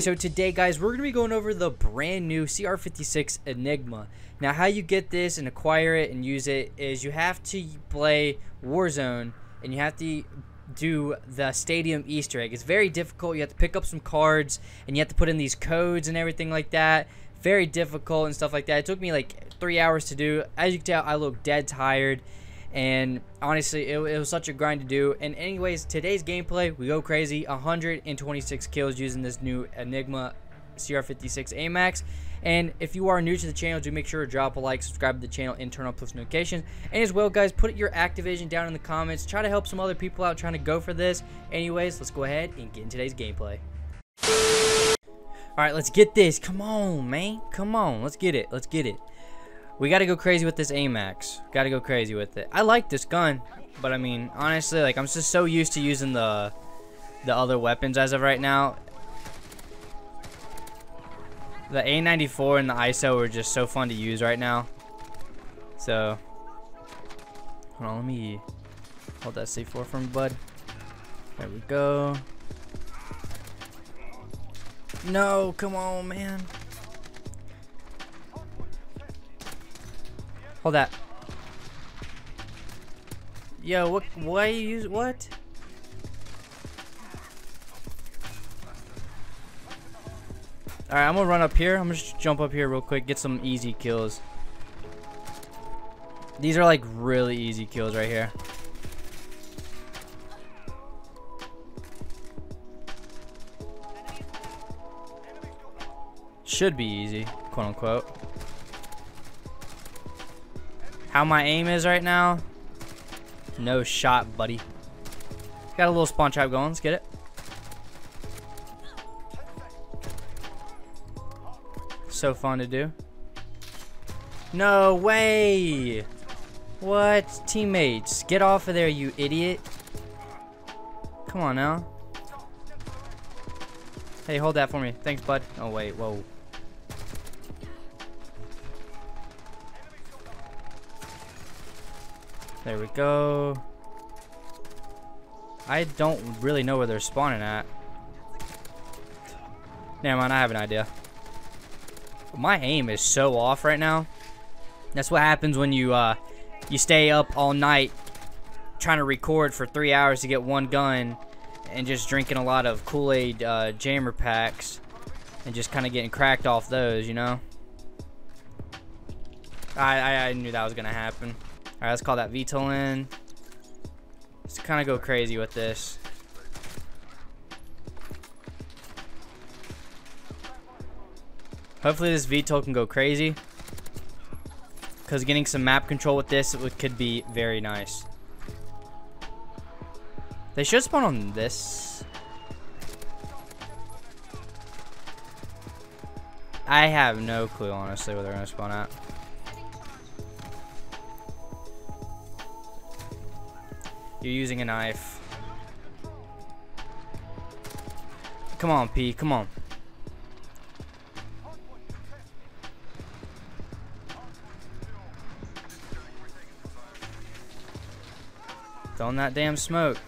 So today, guys, we're going to be going over the brand new CR56 Enigma. Now, how you get this and acquire it and use it is you have to play Warzone and you have to do the stadium Easter egg. It's very difficult. You have to pick up some cards and you have to put in these codes and everything like that. Very difficult and stuff like that. It took me like three hours to do. As you can tell, I look dead tired and honestly it, it, was such a grind to do. And anyways today's gameplay we go crazy. 126 kills using this new enigma cr56 amax. And if you are new to the channel do make sure to drop a like subscribe to the channel and turn on post notifications. And as well guys put your activision down in the comments. Try to help some other people out trying to go for this. Anyways let's go ahead and get in today's gameplay. All right let's get this. Come on man. Come on. Let's get it. Let's get it we got to go crazy with this AMAX. Got to go crazy with it. I like this gun, but I mean, honestly, like I'm just so used to using the the other weapons as of right now. The A94 and the ISO are just so fun to use right now. So, hold on, let me hold that C4 for me, bud. There we go. No, come on, man. Hold that. Yo, what? Why you use what? All right, I'm gonna run up here. I'm gonna just jump up here real quick, get some easy kills. These are like really easy kills right here. Should be easy, quote unquote how my aim is right now, no shot, buddy. Got a little spawn trap going. Let's get it. So fun to do. No way! What? Teammates, get off of there, you idiot. Come on now. Hey, hold that for me. Thanks, bud. Oh, wait. Whoa. There we go. I don't really know where they're spawning at. Never mind, I have an idea. My aim is so off right now. That's what happens when you uh, you stay up all night trying to record for three hours to get one gun and just drinking a lot of Kool-Aid uh, jammer packs and just kind of getting cracked off those, you know? I, I, I knew that was going to happen. Alright, let's call that VTOL in. Let's kind of go crazy with this. Hopefully this VTOL can go crazy. Because getting some map control with this would, could be very nice. They should spawn on this. I have no clue, honestly, where they're going to spawn at. You're using a knife. Come on, P. Come on. Throwing that damn smoke.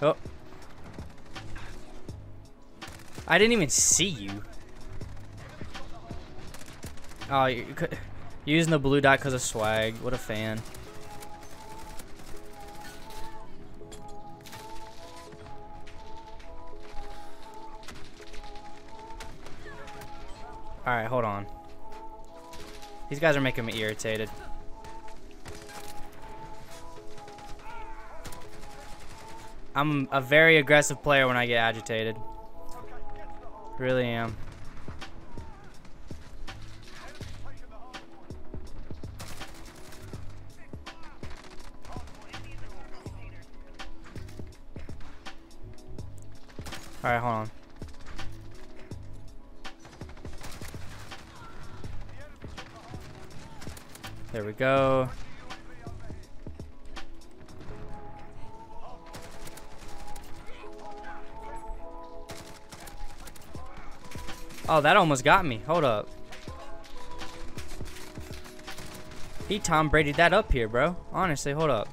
Oh. I didn't even see you. Oh, you could using the blue dot because of swag. What a fan. Alright, hold on. These guys are making me irritated. I'm a very aggressive player when I get agitated. Really am. Alright, hold on. There we go. Oh, that almost got me. Hold up. He Tom Brady that up here, bro. Honestly, hold up.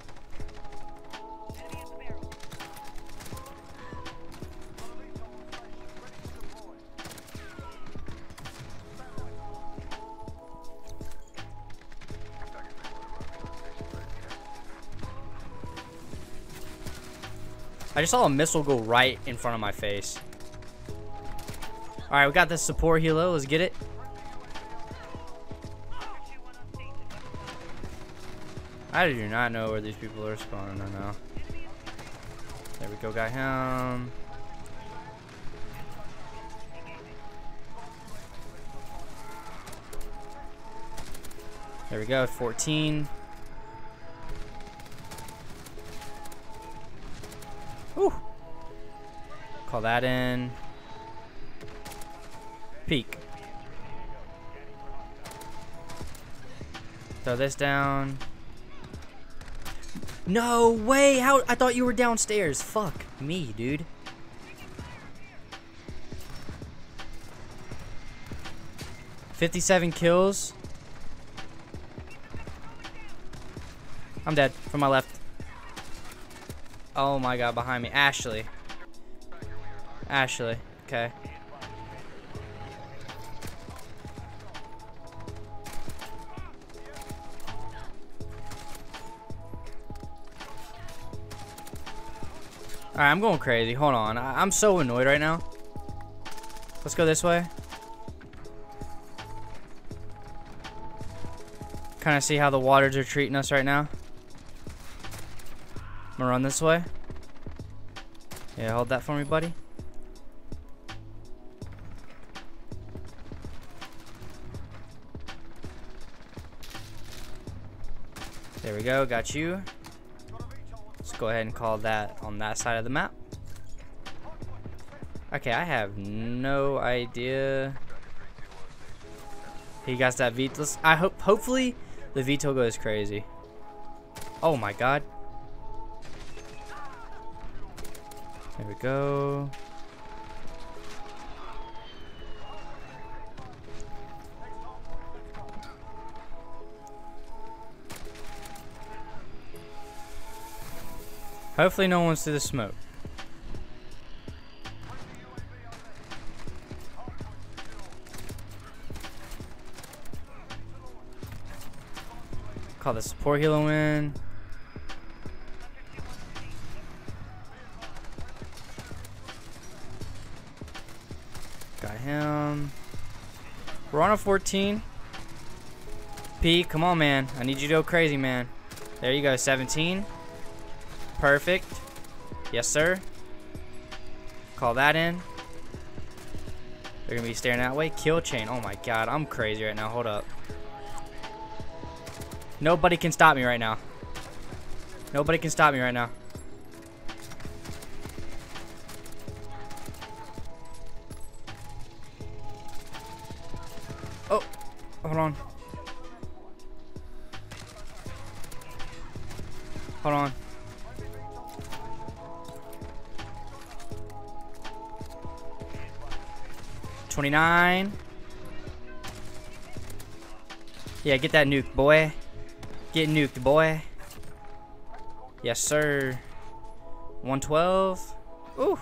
I just saw a missile go right in front of my face. Alright, we got this support helo. Let's get it. I do not know where these people are spawning right now. There we go, got him. There we go, 14. Call that in. Peek. Throw this down. No way! How? I thought you were downstairs. Fuck me, dude. Fifty-seven kills. I'm dead. From my left. Oh my god, behind me. Ashley. Ashley. Okay. Alright, I'm going crazy. Hold on. I I'm so annoyed right now. Let's go this way. Kind of see how the waters are treating us right now. I'm gonna run this way. Yeah, hold that for me, buddy. There we go, got you. Let's go ahead and call that on that side of the map. Okay, I have no idea. He got that VTOL. I hope, hopefully, the VTOL goes crazy. Oh my god. There we go. Hopefully no one's through the smoke. Call the support helo in. Got him. We're on a 14. P, come on, man. I need you to go crazy, man. There you go, 17. Perfect. Yes, sir. Call that in. They're going to be staring that way. Kill chain. Oh, my God. I'm crazy right now. Hold up. Nobody can stop me right now. Nobody can stop me right now. Oh, hold on. Hold on. Twenty-nine. Yeah, get that nuke, boy. Get nuked, boy. Yes, sir. 112. Ooh.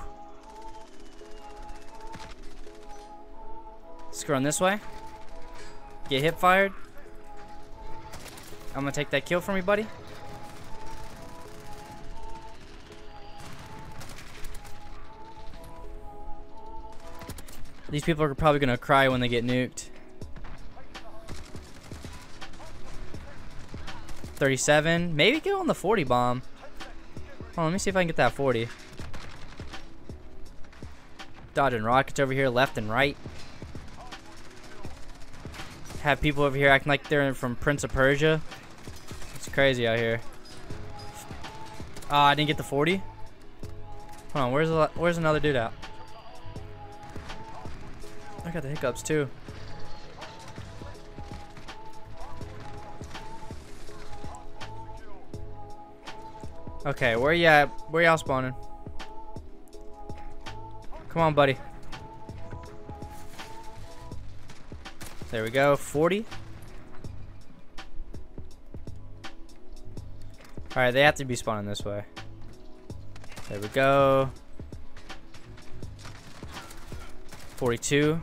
Run this way. Get hip fired. I'm gonna take that kill from me, buddy. These people are probably gonna cry when they get nuked. 37. Maybe get on the 40 bomb. Let me see if I can get that 40. Dodging rockets over here left and right. Have people over here acting like they're from Prince of Persia. It's crazy out here. Oh, I didn't get the 40. Hold on, where's the, where's another dude at? I got the hiccups too. Okay, where you at? Where y'all spawning? Come on, buddy. There we go, 40. Alright, they have to be spawning this way. There we go. 42.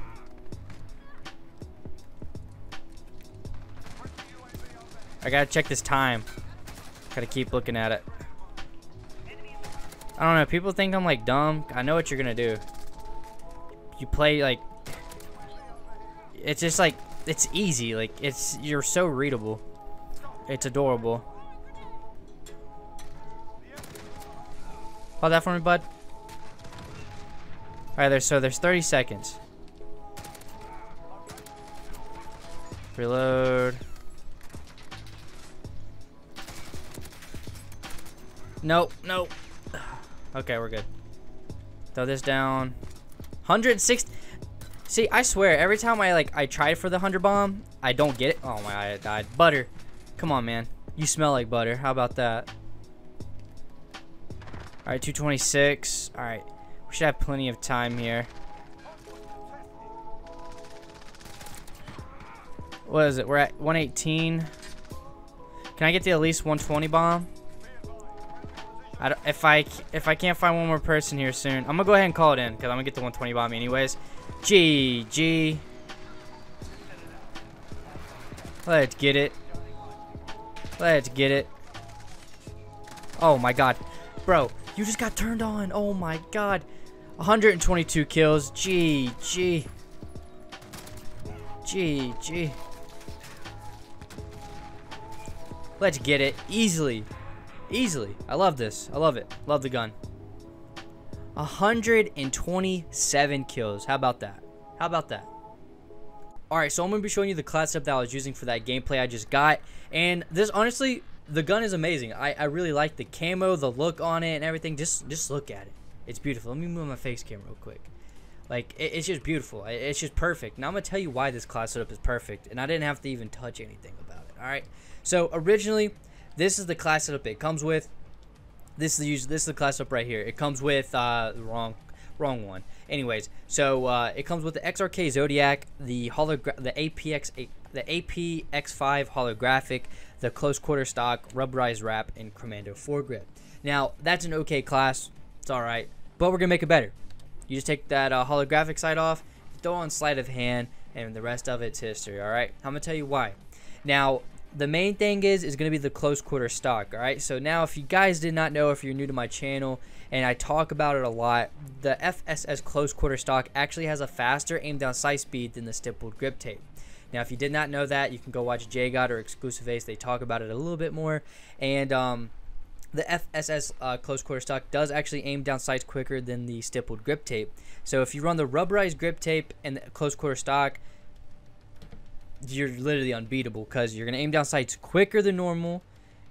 I gotta check this time. Gotta keep looking at it. I don't know. People think I'm like dumb. I know what you're gonna do. You play like. It's just like it's easy. Like it's you're so readable. It's adorable. Hold that for me, bud. All right, there's so there's 30 seconds. Reload. Nope, nope. Okay, we're good. Throw this down. 160. See, I swear, every time I like I try for the 100 bomb, I don't get it. Oh my, I died. Butter. Come on, man. You smell like butter. How about that? All right, 226. All right. We should have plenty of time here. What is it? We're at 118. Can I get the at least 120 bomb? I if I if I can't find one more person here soon, I'm gonna go ahead and call it in because I'm gonna get the 120 bomb anyways. GG. Let's get it. Let's get it. Oh my god, bro, you just got turned on. Oh my god, 122 kills. GG. GG. Let's get it easily. Easily. I love this. I love it. Love the gun. 127 kills. How about that? How about that? Alright, so I'm going to be showing you the class setup that I was using for that gameplay I just got. And this, honestly, the gun is amazing. I, I really like the camo, the look on it, and everything. Just just look at it. It's beautiful. Let me move my face cam real quick. Like, it, it's just beautiful. It, it's just perfect. Now, I'm going to tell you why this class setup is perfect. And I didn't have to even touch anything about it. Alright? So, originally, this is the class setup it comes with. This is the this is the class setup right here. It comes with uh, wrong wrong one. Anyways, so uh, it comes with the XRK Zodiac, the hologra the APX the APX5 holographic, the close quarter stock, rubberized wrap, and Commando foregrip. Now that's an okay class. It's all right, but we're gonna make it better. You just take that uh, holographic side off, throw on sleight of hand, and the rest of it's history. All right, I'm gonna tell you why. Now the main thing is is going to be the close quarter stock all right so now if you guys did not know if you're new to my channel and i talk about it a lot the fss close quarter stock actually has a faster aim down sight speed than the stippled grip tape. Now if you did not know that you can go watch JGOD or XclusiveAce. They talk about it a little bit more. And um, the FSS uh, close quarter stock does actually aim down sights quicker than the stippled grip tape. So if you run the rubberized grip tape and the close quarter stock, you're literally unbeatable because you're gonna aim down sights quicker than normal,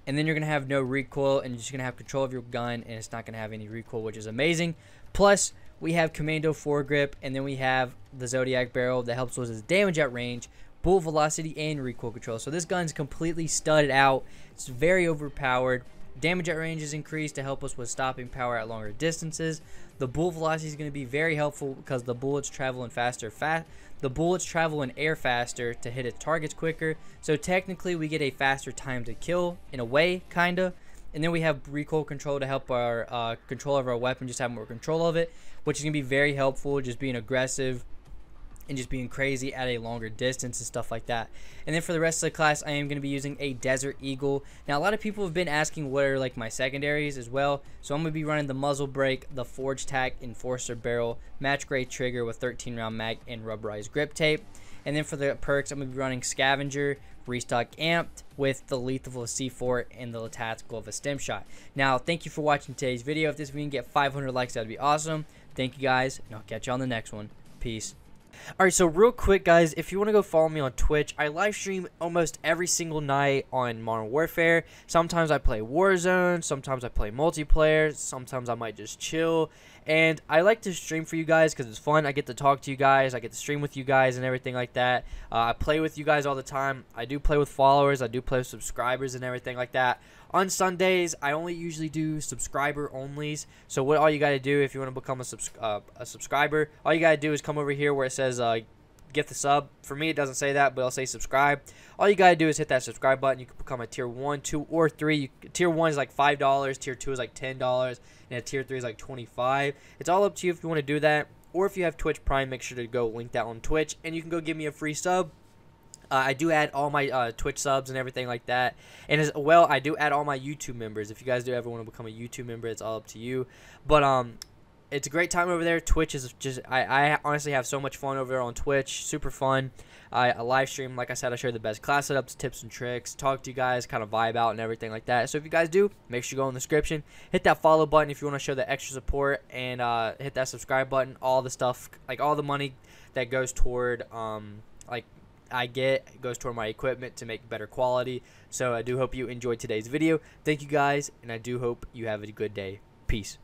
and then you're gonna have no recoil, and you're just gonna have control of your gun, and it's not gonna have any recoil, which is amazing. Plus, we have Commando foregrip, and then we have the Zodiac barrel that helps with its damage at range, bullet velocity, and recoil control. So this gun's completely studded out. It's very overpowered. Damage at range is increased to help us with stopping power at longer distances. The bullet velocity is going to be very helpful because the bullets travel in faster. Fast, the bullets travel in air faster to hit its targets quicker. So technically, we get a faster time to kill in a way, kinda. And then we have recoil control to help our uh, control of our weapon, just have more control of it, which is gonna be very helpful. Just being aggressive and just being crazy at a longer distance and stuff like that. And then for the rest of the class, I am going to be using a Desert Eagle. Now, a lot of people have been asking what are like my secondaries as well. So I'm going to be running the muzzle brake, the Forge Tac Enforcer barrel, match grade trigger with 13 round mag and rubberized grip tape. And then for the perks, I'm going to be running Scavenger, Restock Amped with the Lethal C4 and the Tactical of a Stim Shot. Now, thank you for watching today's video. If this video can get 500 likes, that would be awesome. Thank you guys, and I'll catch you on the next one. Peace. Alright, so real quick, guys, if you want to go follow me on Twitch, I live stream almost every single night on Modern Warfare. Sometimes I play Warzone, sometimes I play multiplayer, sometimes I might just chill. And I like to stream for you guys because it's fun. I get to talk to you guys, I get to stream with you guys and everything like that. Uh, I play with you guys all the time. I do play with followers, I do play with subscribers and everything like that. On Sundays, I only usually do subscriber onlys. So what all you got to do if you want to become a, subs uh, a subscriber, all you got to do is come over here where it says uh, get the sub. For me, it doesn't say that, but I'll say subscribe. All you got to do is hit that subscribe button. You can become a tier 1, 2, or 3. You, tier 1 is like $5. Tier 2 is like $10. And a tier 3 is like 25 It's all up to you if you want to do that. Or if you have Twitch Prime, make sure to go link that on Twitch. And you can go give me a free sub Uh, I do add all my uh, Twitch subs and everything like that, and as well, I do add all my YouTube members. If you guys do ever want to become a YouTube member, it's all up to you. But um, it's a great time over there. Twitch is just I, I honestly have so much fun over there on Twitch. Super fun. I, I live stream, like I said, I share the best class setups, tips and tricks, talk to you guys, kind of vibe out and everything like that. So if you guys do, make sure you go in the description, hit that follow button if you want to show the extra support, and uh, hit that subscribe button. All the stuff, like all the money that goes toward, um, like I get goes toward my equipment to make better quality. So I do hope you enjoyed today's video. Thank you guys, and I do hope you have a good day. Peace.